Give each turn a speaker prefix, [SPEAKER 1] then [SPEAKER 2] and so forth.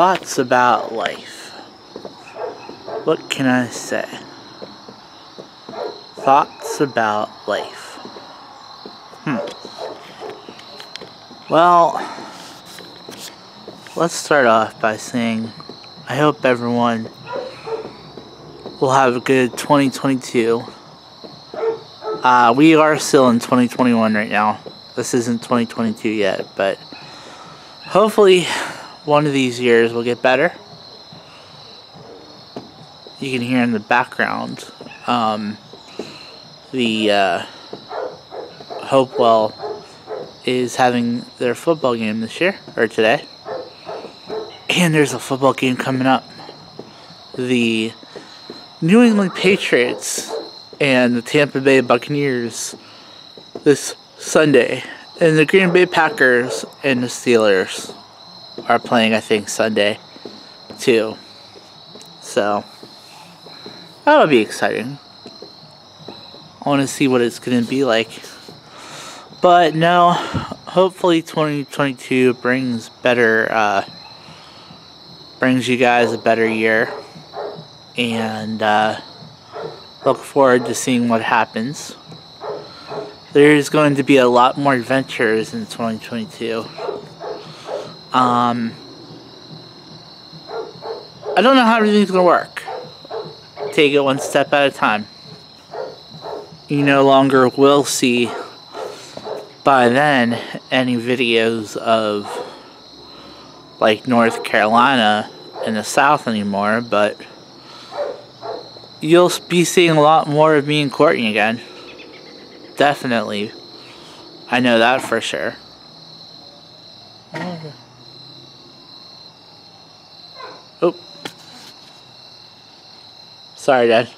[SPEAKER 1] thoughts about life. What can I say? Thoughts about life. Hmm. Well, let's start off by saying I hope everyone will have a good 2022. Uh, we are still in 2021 right now. This isn't 2022 yet, but hopefully one of these years will get better. You can hear in the background um, the uh, Hopewell is having their football game this year, or today. And there's a football game coming up. The New England Patriots and the Tampa Bay Buccaneers this Sunday. And the Green Bay Packers and the Steelers are playing, I think, Sunday too. So that'll be exciting. I want to see what it's going to be like. But no, hopefully 2022 brings better, uh, brings you guys a better year. And uh, look forward to seeing what happens. There's going to be a lot more adventures in 2022. Um, I don't know how everything's going to work. Take it one step at a time. You no longer will see by then any videos of like North Carolina in the South anymore, but you'll be seeing a lot more of me and Courtney again. Definitely. I know that for sure. Oh. Sorry, Dad.